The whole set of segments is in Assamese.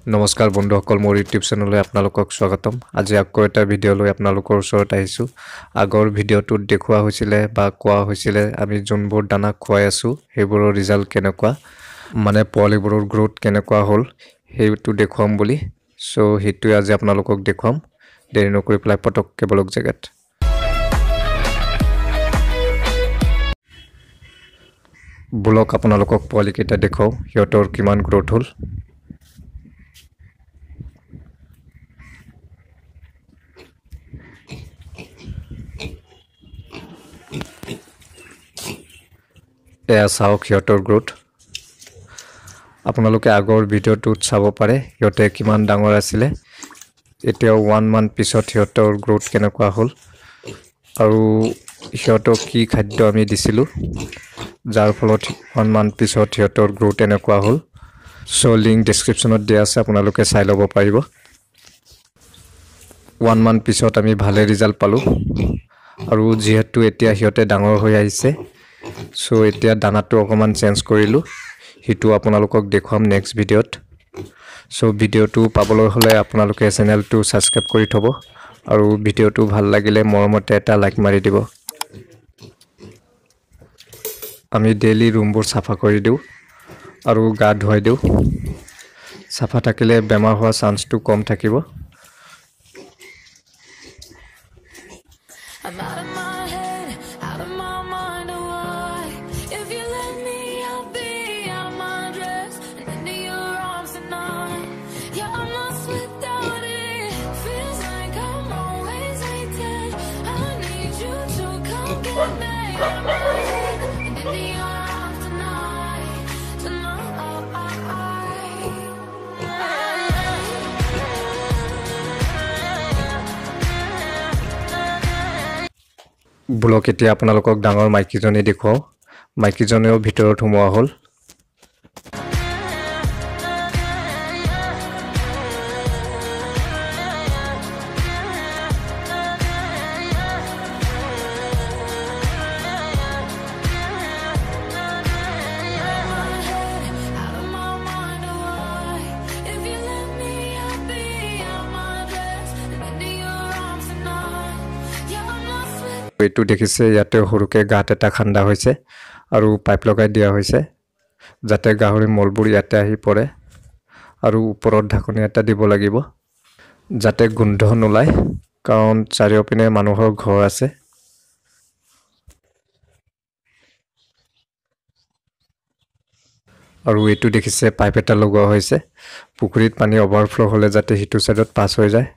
নমস্কাৰ বন্ধুসকল মোৰ ইউটিউব চেনেললৈ আপোনালোকক স্বাগতম। আজি আকৌ এটা ভিডিঅ' লৈ আপোনালোকৰ ওচৰত আহিছোঁ। আগৰ ভিডিঅ'টোত দেখুওৱা হৈছিলে বা কোৱা হৈছিলে আমি যোনবোৰ দানা খুৱাই আছোঁ সেইবোৰৰ ৰিজাল্ট কেনেকুৱা? মানে পোৱালিবোৰৰ গ্ৰ'থ কেনেকুৱা হ'ল সেইটো দেখুৱাম বুলি। চ' সেইটোৱে আজি আপোনালোকক দেখুৱাম। দেৰি নকৰি পেলাই পটককৈ বলক জেগাত। বলক আপোনালোকক পোৱালিকেইটা দেখুৱাওঁ সিহঁতৰ কিমান গ্ৰ'থ হ'ল। এয়া চাওক সিহঁতৰ গ্ৰ'থ আপোনালোকে আগৰ ভিডিঅ'টোত চাব পাৰে সিহঁতে কিমান ডাঙৰ আছিলে। এতিয়াও ওৱান মান্থ পিছত সিহঁতৰ গ্ৰ'থ কেনেকুৱা হ'ল। আৰু সিহঁতক কি খাদ্য আমি দিছিলোঁ। যাৰ ফলত ওৱান মান্থ পিছত সিহঁতৰ গ্ৰ'থ এনেকুৱা হ'ল। চ' লিংক ডেছক্ৰিপশ্যনত দিয়া আছে আপোনালোকে চাই ল'ব পাৰিব। ওৱান মান্থ পিছত আমি ভালে ৰিজাল্ট পালোঁ। আৰু যিহেতু এতিয়া সিহঁতে ডাঙৰ হৈ আহিছে চ' এতিয়া দানাটো অকণমান চেঞ্জ কৰিলোঁ। সেইটো আপোনালোকক দেখুৱাম নেক্সট ভিডিঅ'ত। চ' ভিডিঅ'টো পাবলৈ হ'লে আপোনালোকে চেনেলটো ছাবস্ক্ৰাইব কৰি থ'ব আৰু ভিডিঅ'টো ভাল লাগিলে মৰমতে এটা লাইক মাৰি দিব। আমি ডেইলি ৰুমবোৰ চাফা কৰি দিওঁ আৰু গা ধুৱাই দিওঁ। চাফা থাকিলে বেমাৰ হোৱা চান্সটো কম থাকিব। বোলক এতিয়া আপোনালোকক ডাঙৰ মাইকীজনী দেখুৱাওঁ। মাইকীজনীও ভিতৰত সোমোৱা হ'ল। এইটো দেখিছে ইয়াতে সৰুকৈ গাঁত এটা খান্দা হৈছে আৰু পাইপ লগাই দিয়া হৈছে যাতে গাহৰি মলবোৰ ইয়াতে আহি পৰে আৰু ওপৰত ঢাকনি এটা দিব লাগিব যাতে গোন্ধ নোলায় কাৰণ চাৰিওপিনে মানুহৰ ঘৰ আছে। আৰু এইটো দেখিছে পাইপ এটা লগোৱা হৈছে পুখুৰীত পানী অভাৰফ্ল' হ'লে যাতে সিটো ছাইডত পাছ হৈ যায়।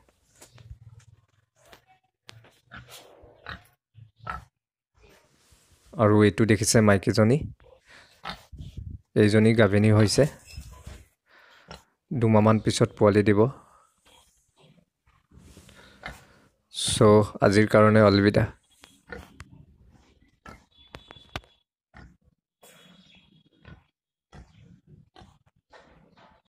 আৰু এইটো দেখিছে মাইকীজনী। এইজনী গাভিনী হৈছে। দুমাহমান পিছত পোৱালি দিব। চ' আজিৰ কাৰণে অলবিদা।